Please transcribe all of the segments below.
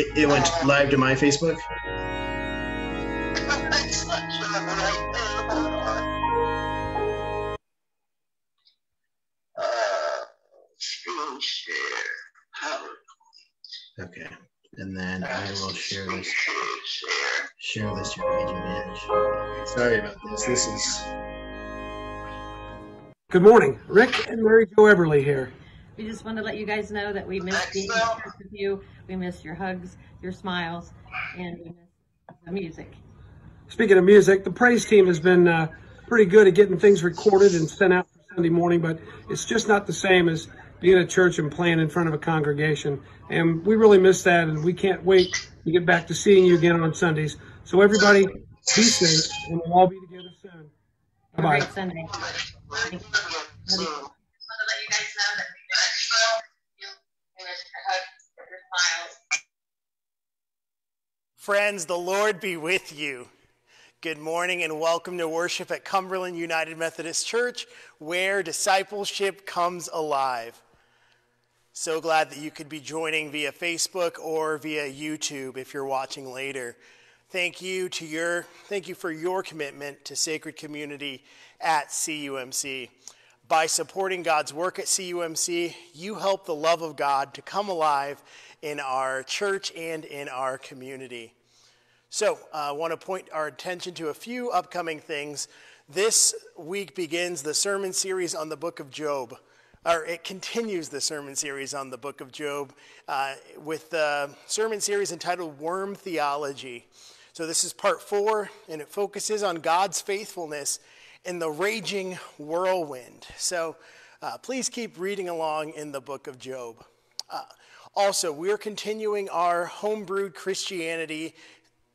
it, it went live to my Facebook. Okay, and then I will share this. Share this to page manage. Sorry about this. This is. Good morning, Rick and Mary Jo Everly here. We just want to let you guys know that we miss being in with you. We miss your hugs, your smiles, and we miss the music. Speaking of music, the praise team has been uh, pretty good at getting things recorded and sent out for Sunday morning, but it's just not the same as being at church and playing in front of a congregation. And we really miss that, and we can't wait to get back to seeing you again on Sundays. So everybody, be safe, and we'll all be together soon. Bye-bye. great Sunday. Thank Friends, the Lord be with you. Good morning and welcome to worship at Cumberland United Methodist Church, where discipleship comes alive. So glad that you could be joining via Facebook or via YouTube if you're watching later. Thank you to your thank you for your commitment to sacred community at CUMC. By supporting God's work at CUMC, you help the love of God to come alive in our church and in our community. So, uh, I want to point our attention to a few upcoming things. This week begins the sermon series on the book of Job, or it continues the sermon series on the book of Job uh, with the sermon series entitled Worm Theology. So, this is part four, and it focuses on God's faithfulness in the raging whirlwind. So, uh, please keep reading along in the book of Job. Uh, also, we're continuing our homebrewed Christianity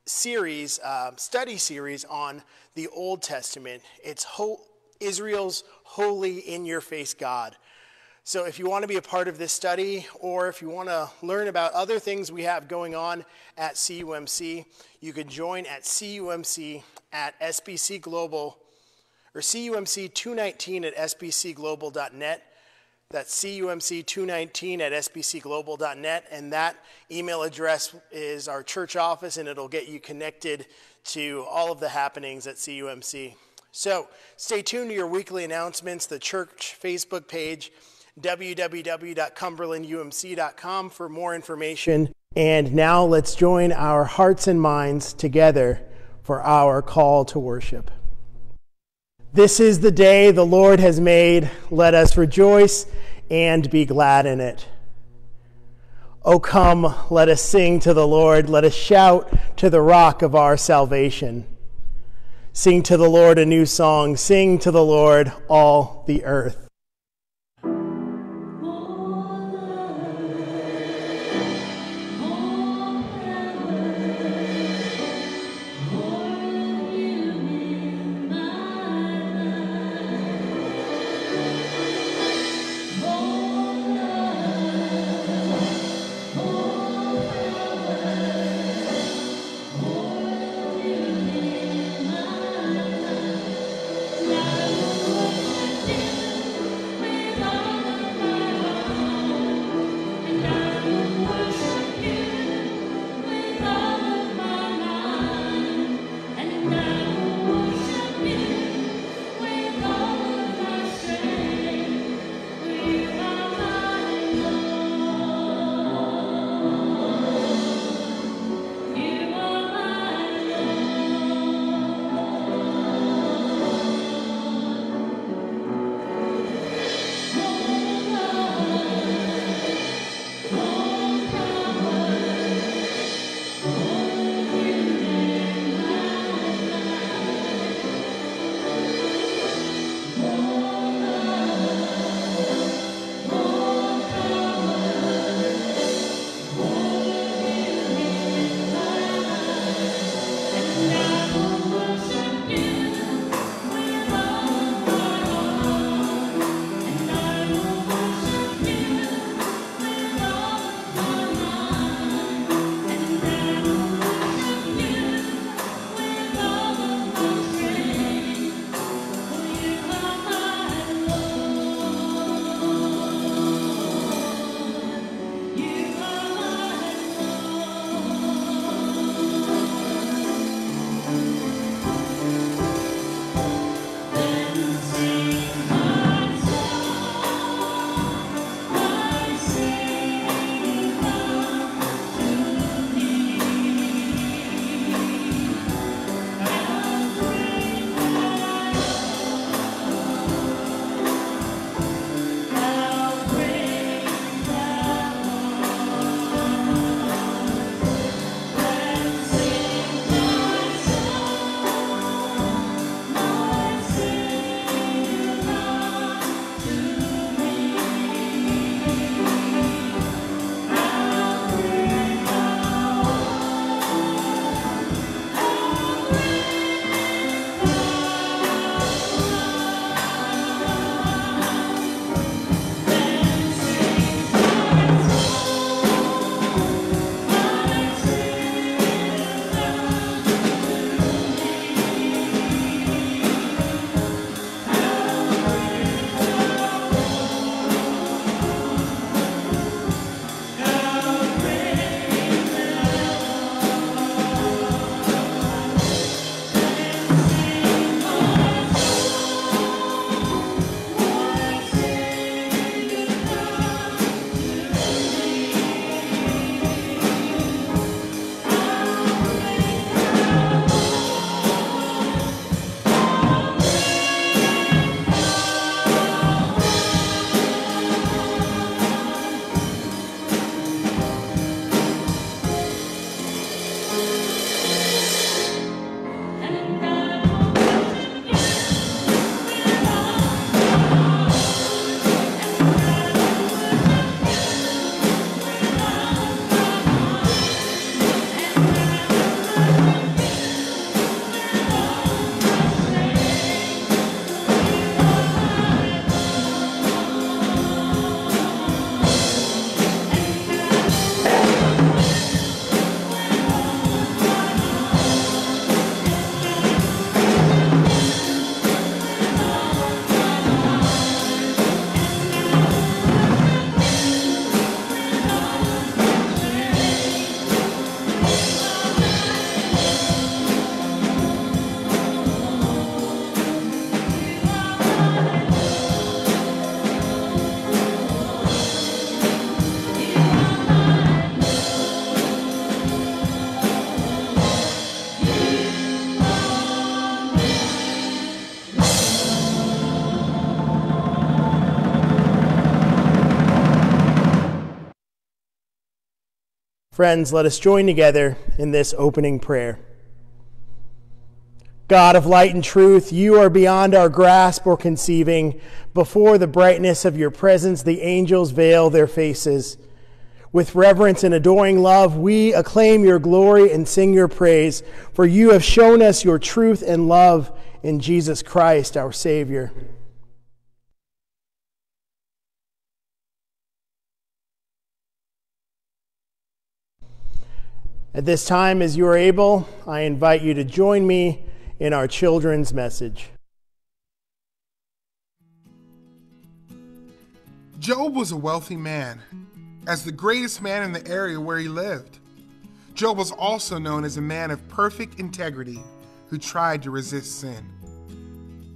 series, uh, study series on the Old Testament. It's ho- Israel's holy, in your face God. So, if you want to be a part of this study, or if you want to learn about other things we have going on at CUMC, you can join at CUMC at SBC Global or CUMC 219 at sbcglobal.net. That's CUMC219 at sbcglobal.net, and that email address is our church office, and it'll get you connected to all of the happenings at CUMC. So stay tuned to your weekly announcements, the church Facebook page, www.cumberlandumc.com for more information. And now let's join our hearts and minds together for our call to worship. This is the day the Lord has made. Let us rejoice and be glad in it. O come, let us sing to the Lord. Let us shout to the rock of our salvation. Sing to the Lord a new song. Sing to the Lord all the earth. Friends, let us join together in this opening prayer. God of light and truth, you are beyond our grasp or conceiving. Before the brightness of your presence, the angels veil their faces. With reverence and adoring love, we acclaim your glory and sing your praise, for you have shown us your truth and love in Jesus Christ, our Savior. At this time, as you are able, I invite you to join me in our children's message. Job was a wealthy man, as the greatest man in the area where he lived. Job was also known as a man of perfect integrity who tried to resist sin.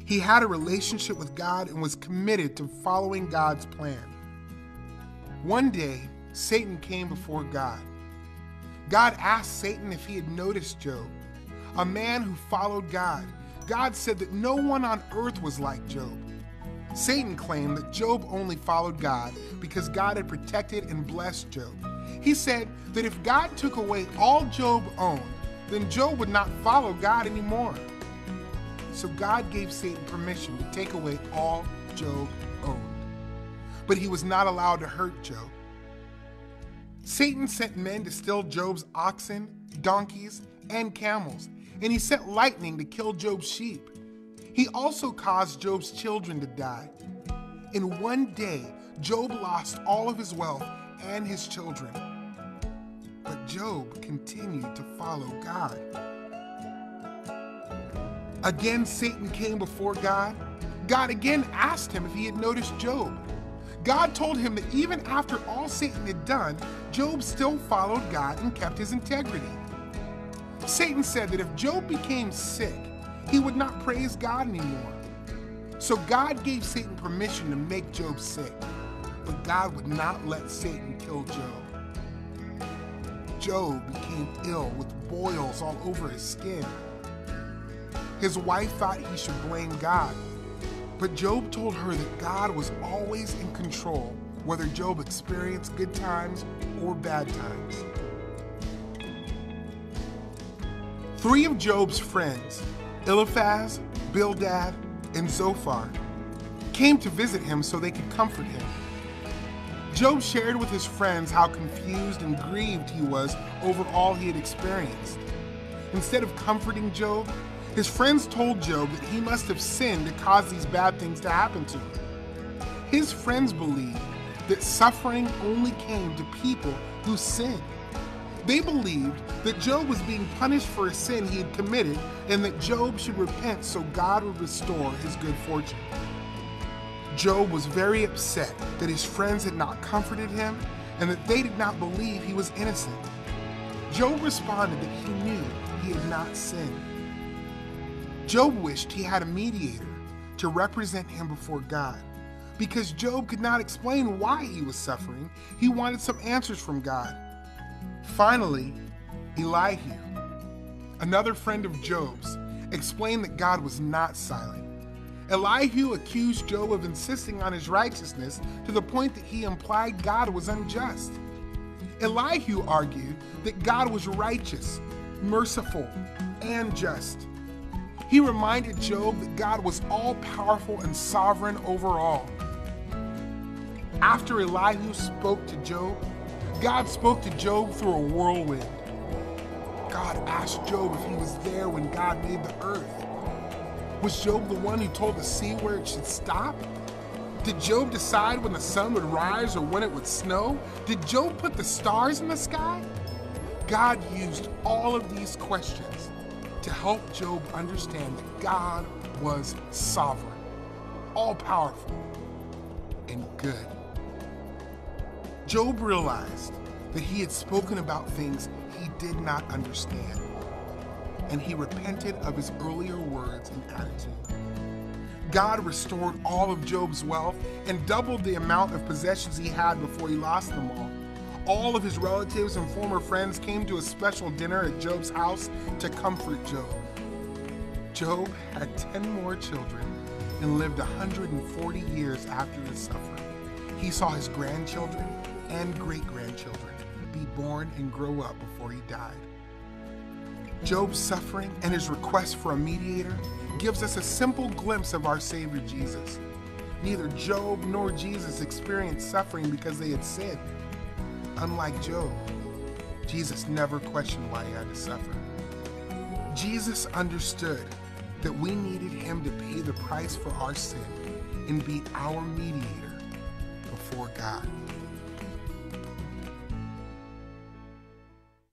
He had a relationship with God and was committed to following God's plan. One day, Satan came before God. God asked Satan if he had noticed Job, a man who followed God. God said that no one on earth was like Job. Satan claimed that Job only followed God because God had protected and blessed Job. He said that if God took away all Job owned, then Job would not follow God anymore. So God gave Satan permission to take away all Job owned. But he was not allowed to hurt Job. Satan sent men to steal Job's oxen, donkeys, and camels, and he sent lightning to kill Job's sheep. He also caused Job's children to die. In one day, Job lost all of his wealth and his children. But Job continued to follow God. Again, Satan came before God. God again asked him if he had noticed Job. God told him that even after all Satan had done, Job still followed God and kept his integrity. Satan said that if Job became sick, he would not praise God anymore. So God gave Satan permission to make Job sick, but God would not let Satan kill Job. Job became ill with boils all over his skin. His wife thought he should blame God but Job told her that God was always in control, whether Job experienced good times or bad times. Three of Job's friends, Eliphaz, Bildad, and Zophar, came to visit him so they could comfort him. Job shared with his friends how confused and grieved he was over all he had experienced. Instead of comforting Job, his friends told Job that he must have sinned to cause these bad things to happen to him. His friends believed that suffering only came to people who sinned. They believed that Job was being punished for a sin he had committed and that Job should repent so God would restore his good fortune. Job was very upset that his friends had not comforted him and that they did not believe he was innocent. Job responded that he knew he had not sinned. Job wished he had a mediator to represent him before God. Because Job could not explain why he was suffering, he wanted some answers from God. Finally, Elihu, another friend of Job's, explained that God was not silent. Elihu accused Job of insisting on his righteousness to the point that he implied God was unjust. Elihu argued that God was righteous, merciful, and just. He reminded Job that God was all powerful and sovereign over all. After Elihu spoke to Job, God spoke to Job through a whirlwind. God asked Job if he was there when God made the earth. Was Job the one who told the sea where it should stop? Did Job decide when the sun would rise or when it would snow? Did Job put the stars in the sky? God used all of these questions to help Job understand that God was sovereign, all powerful, and good. Job realized that he had spoken about things he did not understand, and he repented of his earlier words and attitude. God restored all of Job's wealth and doubled the amount of possessions he had before he lost them all all of his relatives and former friends came to a special dinner at Job's house to comfort Job. Job had 10 more children and lived 140 years after his suffering. He saw his grandchildren and great grandchildren be born and grow up before he died. Job's suffering and his request for a mediator gives us a simple glimpse of our Savior Jesus. Neither Job nor Jesus experienced suffering because they had sinned. Unlike Job, Jesus never questioned why he had to suffer. Jesus understood that we needed him to pay the price for our sin and be our mediator before God.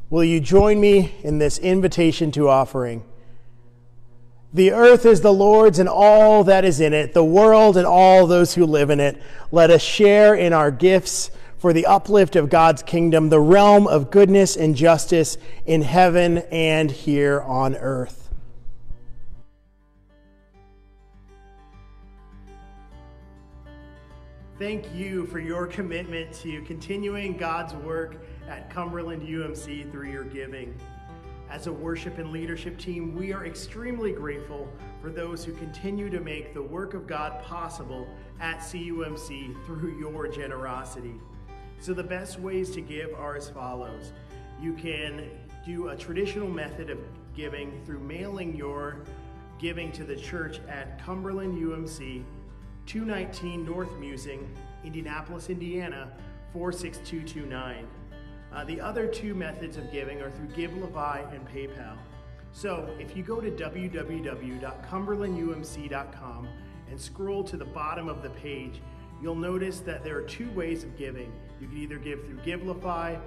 Will you join me in this invitation to offering? The earth is the Lord's and all that is in it, the world and all those who live in it. Let us share in our gifts for the uplift of God's kingdom, the realm of goodness and justice in heaven and here on earth. Thank you for your commitment to continuing God's work at Cumberland UMC through your giving. As a worship and leadership team, we are extremely grateful for those who continue to make the work of God possible at CUMC through your generosity. So, the best ways to give are as follows you can do a traditional method of giving through mailing your giving to the church at Cumberland UMC, 219 North Muessing, Indianapolis, Indiana 46229. Uh, the other two methods of giving are through Givelify and PayPal. So if you go to www.cumberlandumc.com and scroll to the bottom of the page, you'll notice that there are two ways of giving. You can either give through Givelify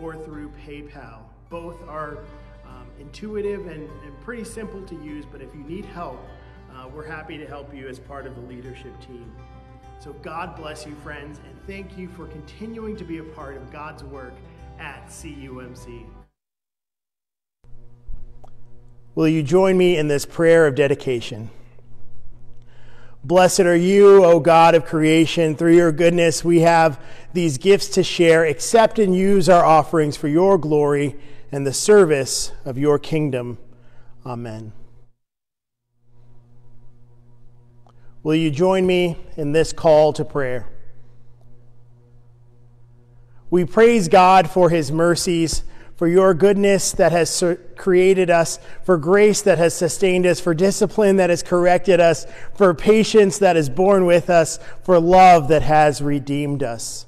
or through PayPal. Both are um, intuitive and, and, pretty simple to use, but if you need help, uh, we're happy to help you as part of the leadership team. So God bless you, friends, and thank you for continuing to be a part of God's work at CUMC. Will you join me in this prayer of dedication? Blessed are you, O God of creation. Through your goodness, we have these gifts to share. Accept and use our offerings for your glory and the service of your kingdom. Amen. Will you join me in this call to prayer? We praise God for his mercies, for your goodness that has created us, for grace that has sustained us, for discipline that has corrected us, for patience that is borne with us, for love that has redeemed us.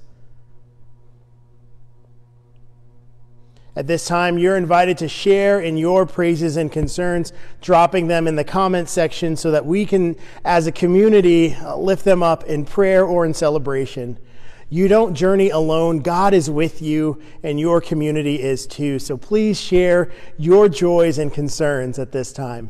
At this time, you're invited to share in your praises and concerns, dropping them in the comment section so that we can, as a community, uh, lift them up in prayer or in celebration. You don't journey alone. God is with you, and your community is too. So please share your joys and concerns at this time.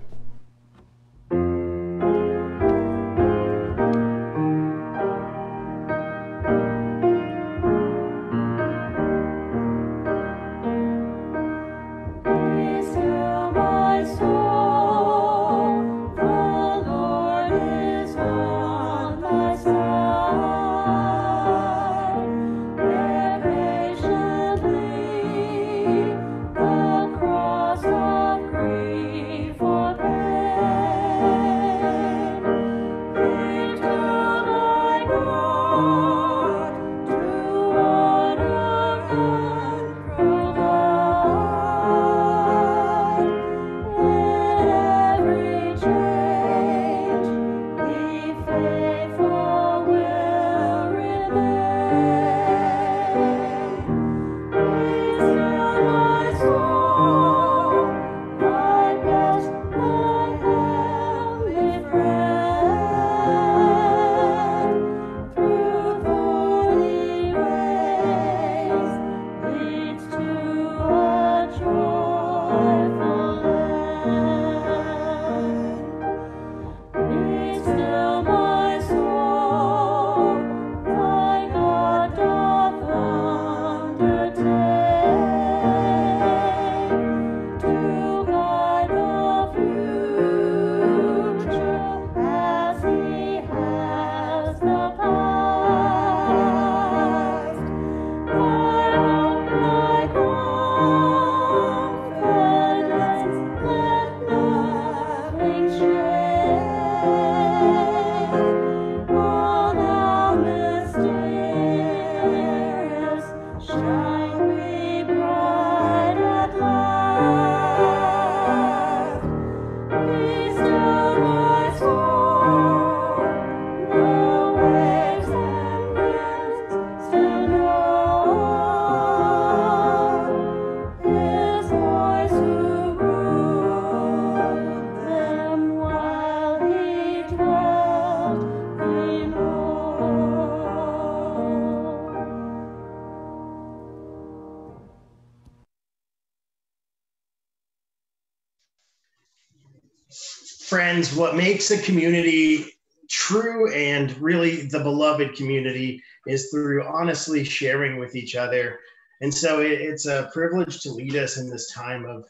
Friends, what makes a community true and really the beloved community is through honestly sharing with each other. And so it, it's a privilege to lead us in this time of,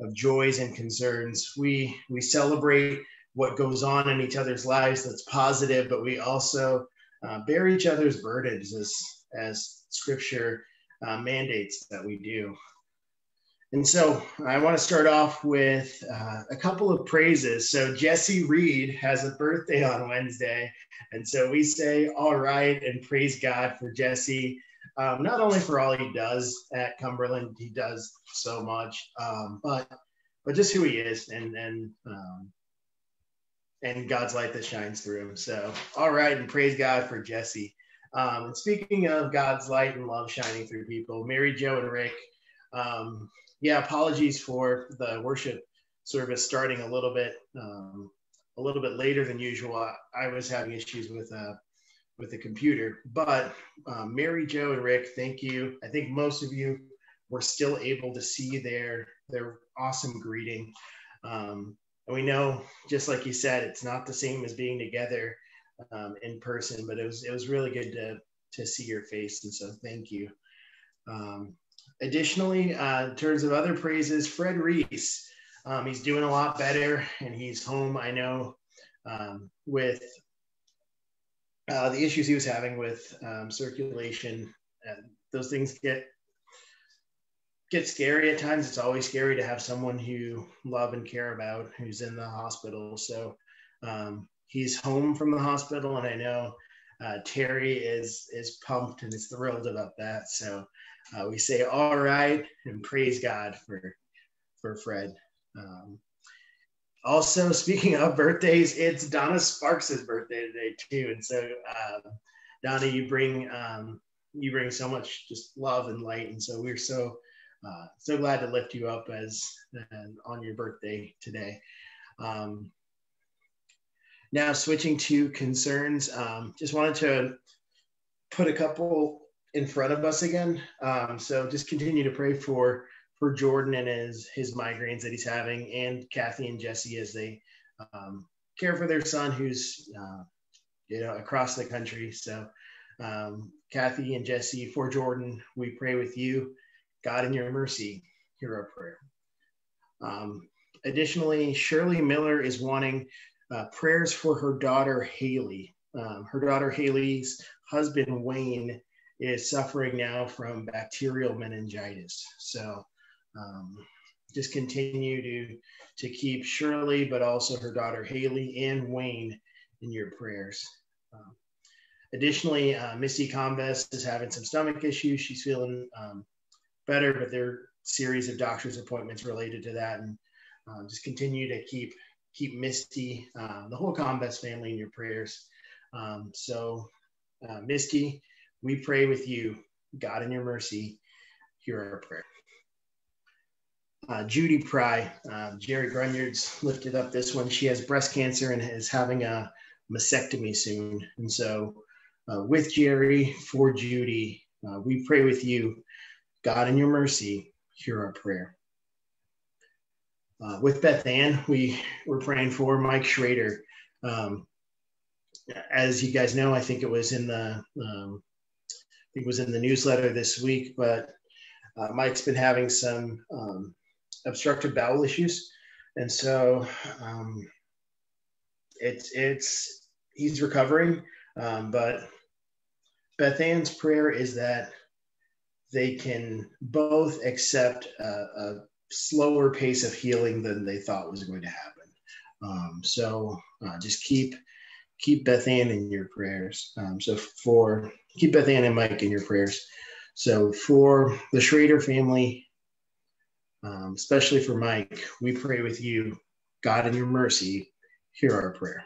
of joys and concerns. We, we celebrate what goes on in each other's lives that's positive, but we also uh, bear each other's burdens as, as scripture uh, mandates that we do. And so I want to start off with uh, a couple of praises. So Jesse Reed has a birthday on Wednesday. And so we say, all right, and praise God for Jesse. Um, not only for all he does at Cumberland, he does so much, um, but but just who he is and and um, and God's light that shines through him. So all right, and praise God for Jesse. Um, and speaking of God's light and love shining through people, Mary Jo and Rick. Um, yeah, apologies for the worship service starting a little bit um, a little bit later than usual. I, I was having issues with uh, with the computer, but um, Mary Jo and Rick, thank you. I think most of you were still able to see their their awesome greeting. Um, and we know, just like you said, it's not the same as being together um, in person, but it was it was really good to to see your face, and so thank you. Um, Additionally, uh, in terms of other praises, Fred Reese, um, he's doing a lot better and he's home, I know, um, with uh, the issues he was having with um, circulation. Those things get get scary at times. It's always scary to have someone who love and care about who's in the hospital. So um, he's home from the hospital, and I know uh, Terry is is pumped and is thrilled about that. So uh, we say all right and praise God for for Fred. Um, also, speaking of birthdays, it's Donna Sparks' birthday today too, and so um, Donna, you bring um, you bring so much just love and light, and so we're so uh, so glad to lift you up as uh, on your birthday today. Um, now, switching to concerns, um, just wanted to put a couple in front of us again. Um, so just continue to pray for for Jordan and his his migraines that he's having, and Kathy and Jesse as they um, care for their son who's uh, you know across the country. So um, Kathy and Jesse for Jordan, we pray with you. God in your mercy, hear our prayer. Um, additionally, Shirley Miller is wanting uh, prayers for her daughter Haley. Um, her daughter Haley's husband Wayne is suffering now from bacterial meningitis. So um, just continue to to keep Shirley, but also her daughter Haley and Wayne in your prayers. Um, additionally, uh, Missy Combest is having some stomach issues. She's feeling um, better, but there are series of doctor's appointments related to that, and uh, just continue to keep keep Misty, uh, the whole Combest family in your prayers. Um, so, uh, Misty, we pray with you, God in your mercy, hear our prayer. Uh, Judy Pry, uh, Jerry Grunyard's lifted up this one. She has breast cancer and is having a mastectomy soon. And so, uh, with Jerry, for Judy, uh, we pray with you, God in your mercy, hear our prayer. Uh, with Beth Ann, we were praying for Mike Schrader. Um, as you guys know, I think it was in the um, think was in the newsletter this week, but uh, Mike's been having some um, obstructive bowel issues, and so um, it's it's he's recovering. Um, but Beth Ann's prayer is that they can both accept a, a, slower pace of healing than they thought was going to happen. Um, so uh, just keep keep Beth Ann in your prayers. Um, so for keep Beth Ann and Mike in your prayers. So for the Schrader family, um, especially for Mike, we pray with you, God in your mercy, hear our prayer.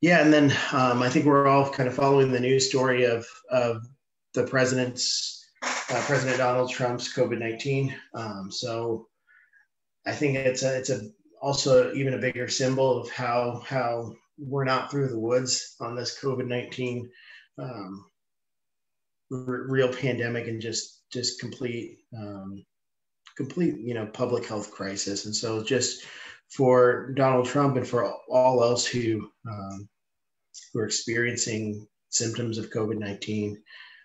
Yeah, and then um, I think we're all kind of following the news story of of the president's uh, President Donald Trump's COVID nineteen. Um, so I think it's a it's a also even a bigger symbol of how how we're not through the woods on this COVID nineteen um, r- real pandemic and just just complete um, complete you know public health crisis. And so just for Donald Trump and for all else who um, who are experiencing symptoms of COVID nineteen,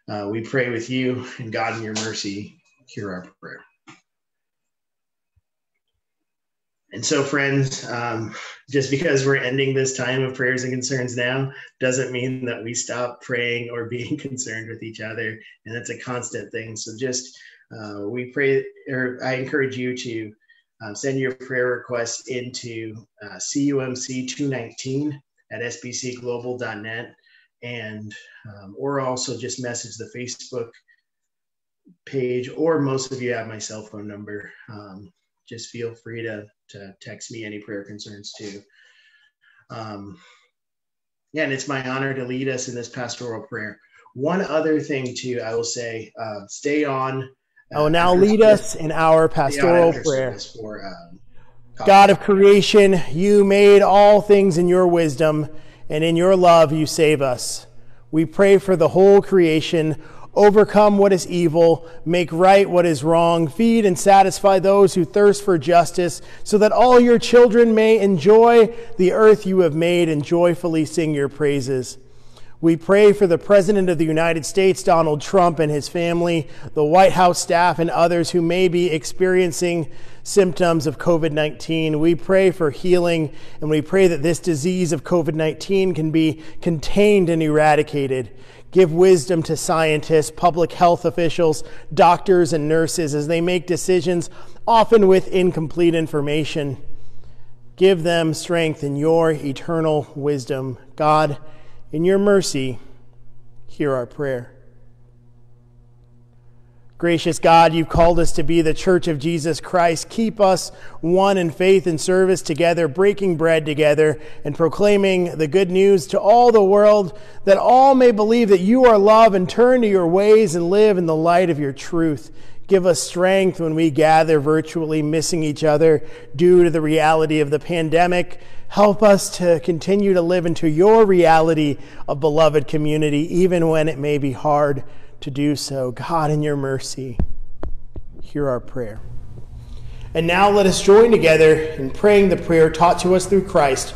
uh, we pray with you and God in your mercy hear our prayer. And so, friends, um, just because we're ending this time of prayers and concerns now doesn't mean that we stop praying or being concerned with each other. And it's a constant thing. So, just uh, we pray, or I encourage you to um, send your prayer requests into uh, CUMC219 at sbcglobal.net. And, um, or also just message the Facebook page, or most of you have my cell phone number. Um, just feel free to to text me any prayer concerns too. Um, yeah, and it's my honor to lead us in this pastoral prayer. One other thing too, I will say, uh, stay on. Uh, oh, now lead us in our pastoral prayer. For, um, God of creation, you made all things in your wisdom, and in your love you save us. We pray for the whole creation overcome what is evil, make right what is wrong, feed and satisfy those who thirst for justice, so that all your children may enjoy the earth you have made and joyfully sing your praises. We pray for the President of the United States, Donald Trump, and his family, the White House staff, and others who may be experiencing symptoms of COVID 19. We pray for healing, and we pray that this disease of COVID 19 can be contained and eradicated. Give wisdom to scientists, public health officials, doctors, and nurses as they make decisions, often with incomplete information. Give them strength in your eternal wisdom. God, in your mercy, hear our prayer. Gracious God, you've called us to be the church of Jesus Christ. Keep us one in faith and service together, breaking bread together, and proclaiming the good news to all the world, that all may believe that you are love and turn to your ways and live in the light of your truth. Give us strength when we gather virtually, missing each other due to the reality of the pandemic. Help us to continue to live into your reality of beloved community, even when it may be hard to do so. God, in your mercy, hear our prayer. And now let us join together in praying the prayer taught to us through Christ,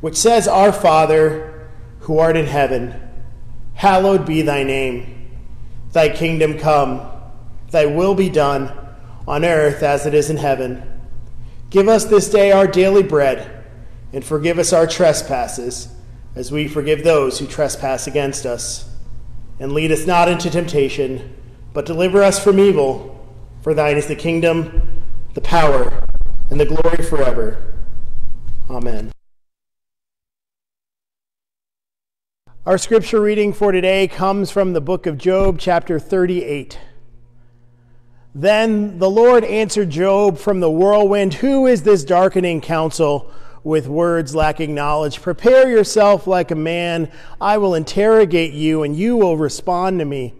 which says, Our Father, who art in heaven, hallowed be thy name. Thy kingdom come, thy will be done, on earth as it is in heaven. Give us this day our daily bread, and forgive us our trespasses, as we forgive those who trespass against us and lead us not into temptation, but deliver us from evil. For thine is the kingdom, the power, and the glory forever. Amen. Our scripture reading for today comes from the book of Job, chapter 38. Then the Lord answered Job from the whirlwind Who is this darkening counsel? With words lacking knowledge. Prepare yourself like a man. I will interrogate you, and you will respond to me.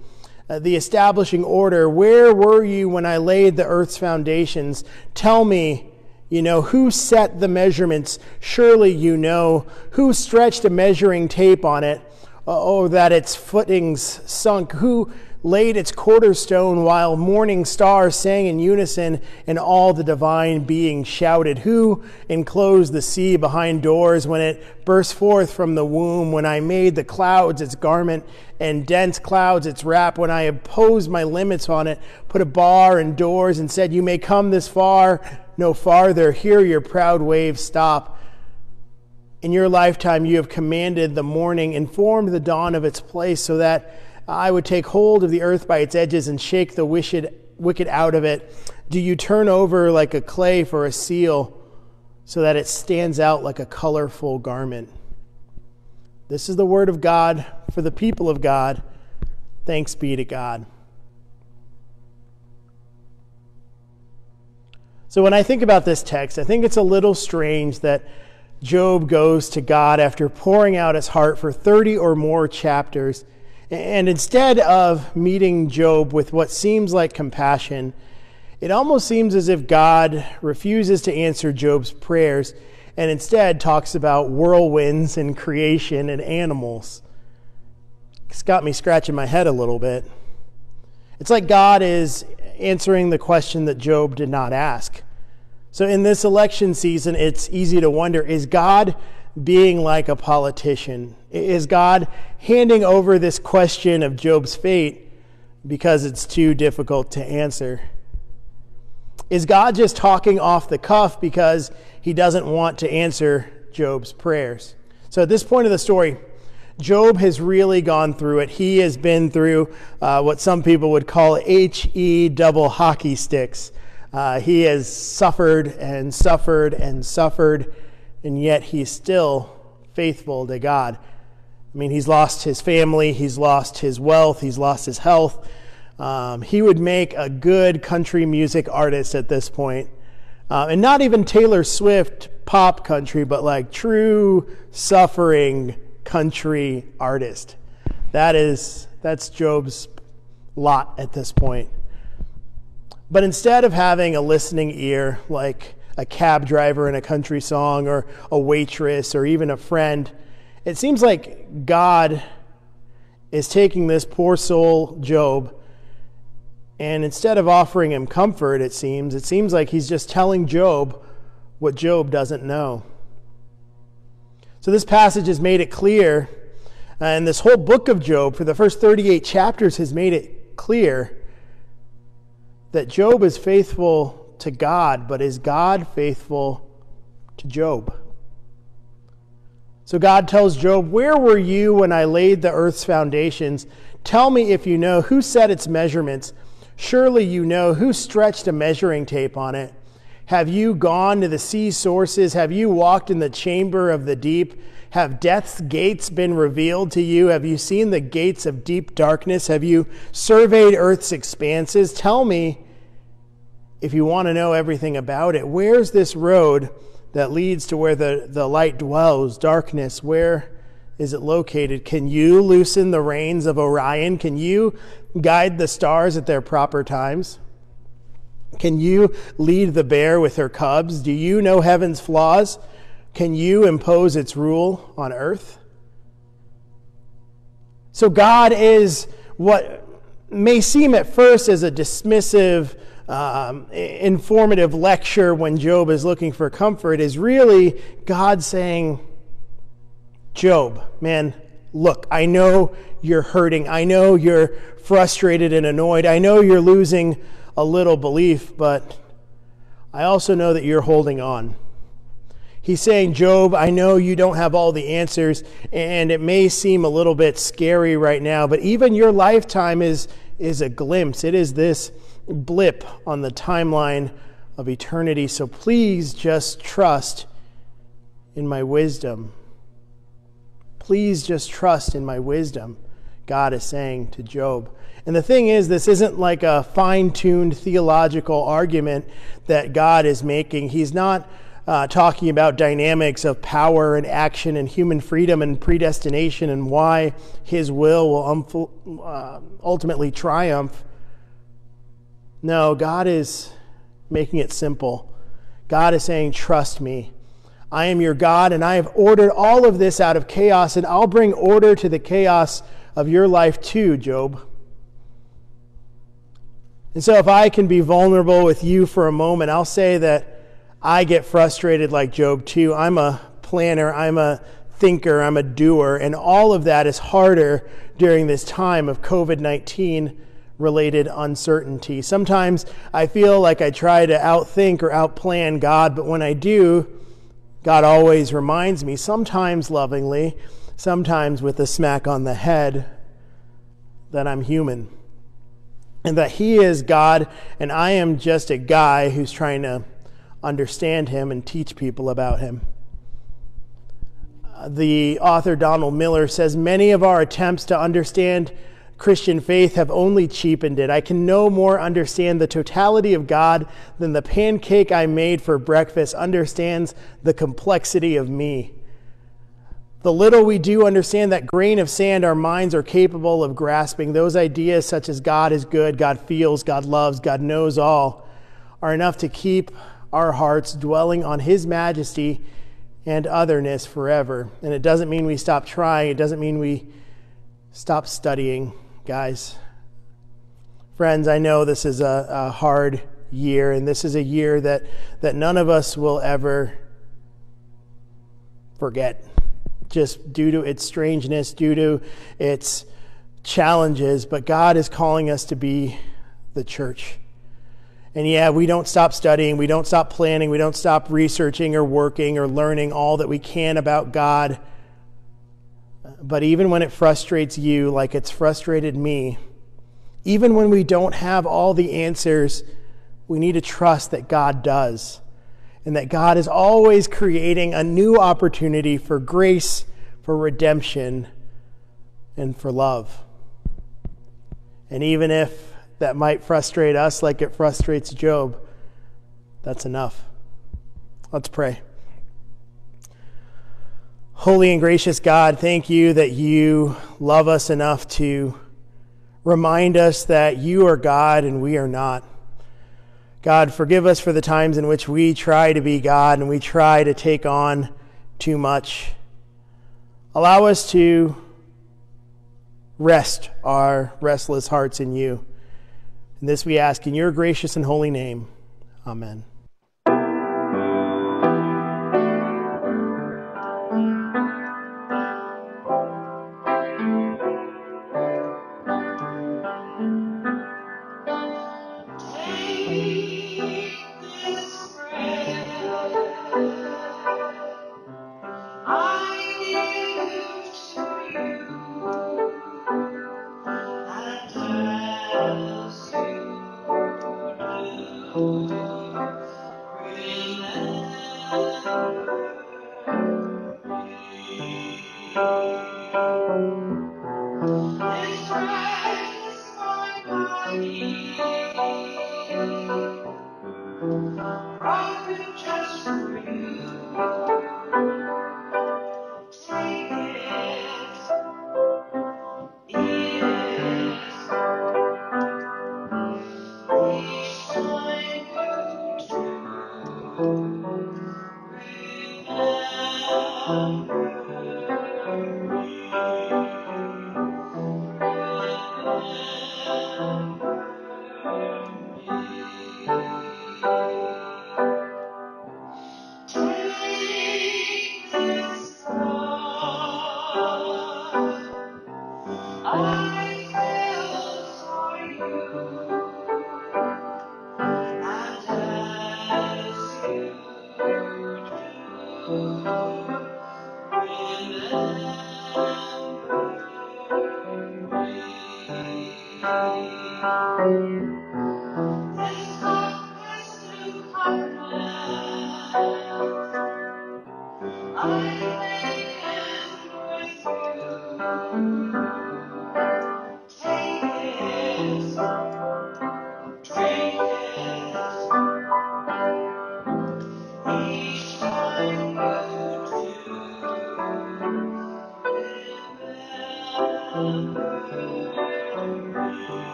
Uh, the establishing order. Where were you when I laid the earth's foundations? Tell me, you know, who set the measurements? Surely you know. Who stretched a measuring tape on it? Uh, oh, that its footings sunk. Who laid its cornerstone while morning stars sang in unison and all the divine beings shouted, Who enclosed the sea behind doors when it burst forth from the womb, when I made the clouds its garment and dense clouds its wrap, when I imposed my limits on it, put a bar and doors and said, You may come this far, no farther, here your proud waves stop. In your lifetime, you have commanded the morning, informed the dawn of its place, so that I would take hold of the earth by its edges and shake the wicked, wicked out of it. Do you turn over like a clay for a seal so that it stands out like a colorful garment? This is the word of God for the people of God. Thanks be to God. So, when I think about this text, I think it's a little strange that Job goes to God after pouring out his heart for 30 or more chapters and instead of meeting Job with what seems like compassion, it almost seems as if God refuses to answer Job's prayers and instead talks about whirlwinds and creation and animals. It's got me scratching my head a little bit. It's like God is answering the question that Job did not ask. So, in this election season, it's easy to wonder is God being like a politician? Is God handing over this question of Job's fate because it's too difficult to answer? Is God just talking off the cuff because he doesn't want to answer Job's prayers? So, at this point of the story, Job has really gone through it. He has been through uh, what some people would call HE double hockey sticks. Uh, he has suffered and suffered and suffered, and yet he's still faithful to God. I mean, he's lost his family, he's lost his wealth, he's lost his health. Um, he would make a good country music artist at this point. Uh, and not even Taylor Swift pop country, but like true suffering country artist. That is, that's Job's lot at this point. But instead of having a listening ear like a cab driver in a country song or a waitress or even a friend, it seems like God is taking this poor soul, Job, and instead of offering him comfort, it seems, it seems like he's just telling Job what Job doesn't know. So this passage has made it clear, uh, and this whole book of Job, for the first 38 chapters, has made it clear that Job is faithful to God, but is God faithful to Job? So God tells Job, Where were you when I laid the earth's foundations? Tell me if you know who set its measurements. Surely you know who stretched a measuring tape on it. Have you gone to the sea sources? Have you walked in the chamber of the deep? Have death's gates been revealed to you? Have you seen the gates of deep darkness? Have you surveyed earth's expanses? Tell me if you want to know everything about it. Where's this road that leads to where the, the light dwells, darkness? Where is it located? Can you loosen the reins of Orion? Can you guide the stars at their proper times? Can you lead the bear with her cubs? Do you know heaven's flaws? Can you impose its rule on earth? So, God is what may seem at first as a dismissive, um, informative lecture when Job is looking for comfort, is really God saying, Job, man, look, I know you're hurting. I know you're frustrated and annoyed. I know you're losing a little belief, but I also know that you're holding on. He's saying, Job, I know you don't have all the answers, and it may seem a little bit scary right now, but even your lifetime is, is a glimpse. It is this blip on the timeline of eternity. So please just trust in my wisdom. Please just trust in my wisdom, God is saying to Job. And the thing is, this isn't like a fine tuned theological argument that God is making. He's not uh, talking about dynamics of power and action and human freedom and predestination and why his will will um, uh, ultimately triumph. No, God is making it simple. God is saying, Trust me. I am your God, and I have ordered all of this out of chaos, and I'll bring order to the chaos of your life too, Job. And so, if I can be vulnerable with you for a moment, I'll say that I get frustrated like Job too. I'm a planner, I'm a thinker, I'm a doer, and all of that is harder during this time of COVID 19 related uncertainty. Sometimes I feel like I try to outthink or outplan God, but when I do, God always reminds me, sometimes lovingly, sometimes with a smack on the head, that I'm human and that He is God and I am just a guy who's trying to understand him and teach people about him. Uh, the author Donald Miller says many of our attempts to understand Christian faith have only cheapened it. I can no more understand the totality of God than the pancake I made for breakfast understands the complexity of me. The little we do understand that grain of sand our minds are capable of grasping, those ideas such as God is good, God feels, God loves, God knows all, are enough to keep our hearts dwelling on His majesty and otherness forever. And it doesn't mean we stop trying, it doesn't mean we stop studying, guys. Friends, I know this is a, a hard year, and this is a year that, that none of us will ever forget, just due to its strangeness, due to its challenges. But God is calling us to be the church. And yeah, we don't stop studying, we don't stop planning, we don't stop researching or working or learning all that we can about God. But even when it frustrates you, like it's frustrated me, even when we don't have all the answers, we need to trust that God does. And that God is always creating a new opportunity for grace, for redemption, and for love. And even if that might frustrate us like it frustrates Job, that's enough. Let's pray. Holy and gracious God, thank you that you love us enough to remind us that you are God and we are not. God, forgive us for the times in which we try to be God and we try to take on too much. Allow us to rest our restless hearts in you. And this we ask in your gracious and holy name. Amen.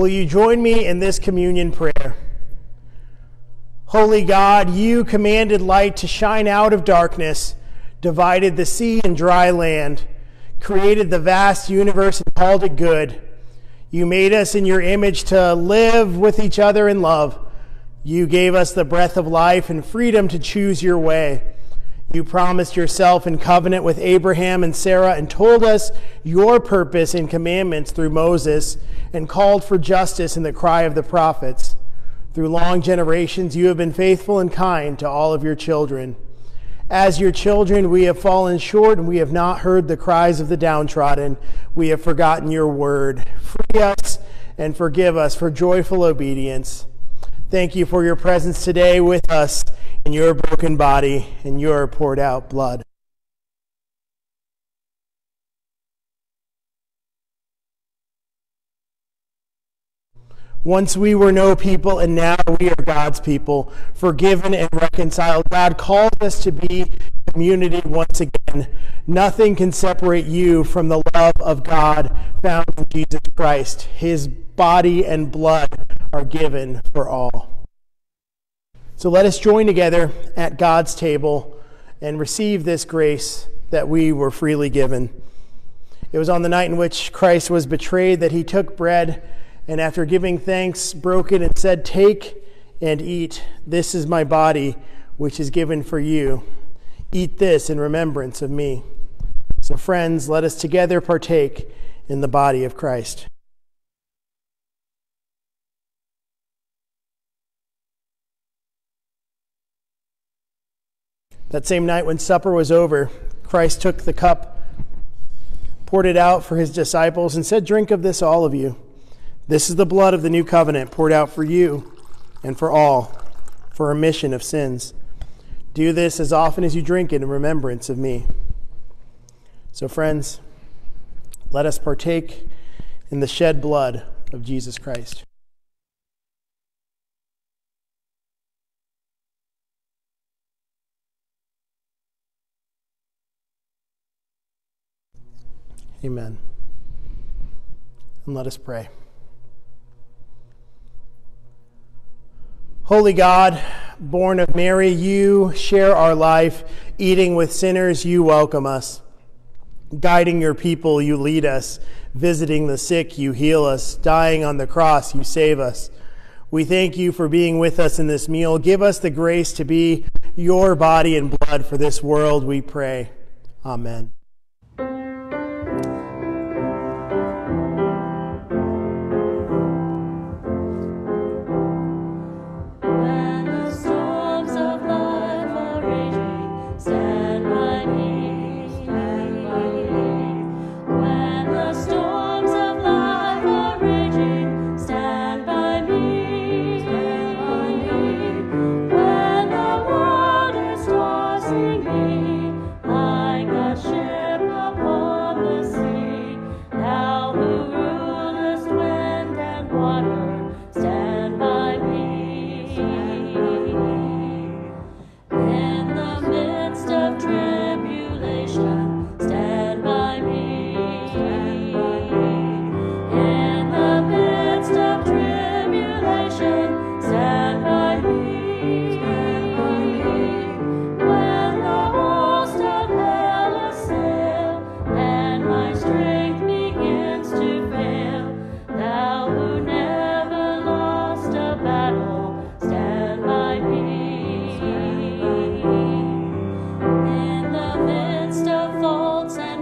Will you join me in this communion prayer? Holy God, you commanded light to shine out of darkness, divided the sea and dry land, created the vast universe and called it good. You made us in your image to live with each other in love. You gave us the breath of life and freedom to choose your way. You promised yourself in covenant with Abraham and Sarah and told us your purpose and commandments through Moses and called for justice in the cry of the prophets. Through long generations, you have been faithful and kind to all of your children. As your children, we have fallen short and we have not heard the cries of the downtrodden. We have forgotten your word. Free us and forgive us for joyful obedience. Thank you for your presence today with us in your broken body and your poured out blood. Once we were no people, and now we are God's people, forgiven and reconciled. God calls us to be community once again. Nothing can separate you from the love of God found in Jesus Christ. His body and blood are given for all. So let us join together at God's table and receive this grace that we were freely given. It was on the night in which Christ was betrayed that he took bread and after giving thanks, broke it and said, Take and eat. This is my body, which is given for you. Eat this in remembrance of me. So, friends, let us together partake in the body of Christ. That same night when supper was over, Christ took the cup, poured it out for his disciples, and said, Drink of this, all of you. This is the blood of the new covenant poured out for you and for all for remission of sins. Do this as often as you drink it in remembrance of me. So, friends, let us partake in the shed blood of Jesus Christ. Amen. And let us pray. Holy God, born of Mary, you share our life. Eating with sinners, you welcome us. Guiding your people, you lead us. Visiting the sick, you heal us. Dying on the cross, you save us. We thank you for being with us in this meal. Give us the grace to be your body and blood for this world, we pray. Amen.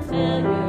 Friends,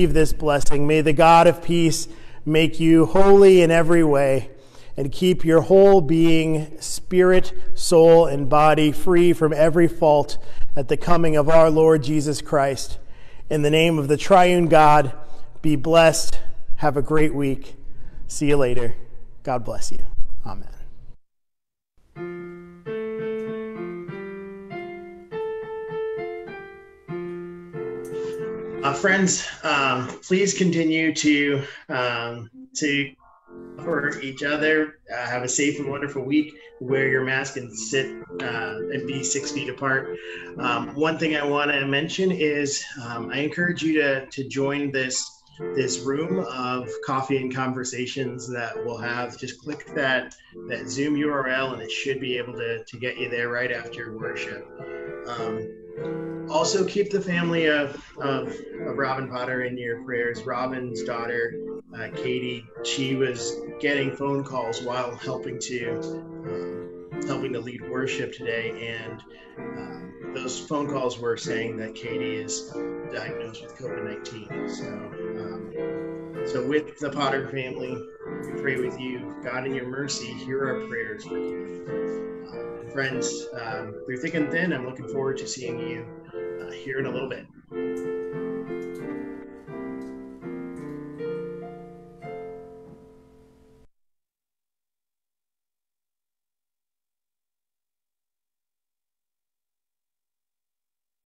receive this blessing. May the God of peace make you holy in every way, and keep your whole being, spirit, soul, and body free from every fault at the coming of our Lord Jesus Christ. In the name of the triune God, be blessed. Have a great week. See you later. God bless you. Amen. Friends, um, please continue to um, to for each other. Uh, have a safe and wonderful week. Wear your mask and sit uh, and be six feet apart. Um, one thing I want to mention is um, I encourage you to to join this this room of coffee and conversations that we'll have. Just click that that Zoom URL and it should be able to to get you there right after worship. Also, keep the family of, of, of, Robin Potter in your prayers. Robin's daughter, uh, Katie, she was getting phone calls while helping to um, helping to lead worship today, and um, those phone calls were saying that Katie is diagnosed with COVID nineteen. So, um, so with the Potter family, we pray with you. God, in your mercy, hear our prayers for you friends um, through thick and thin. I'm looking forward to seeing you uh, here in a little bit.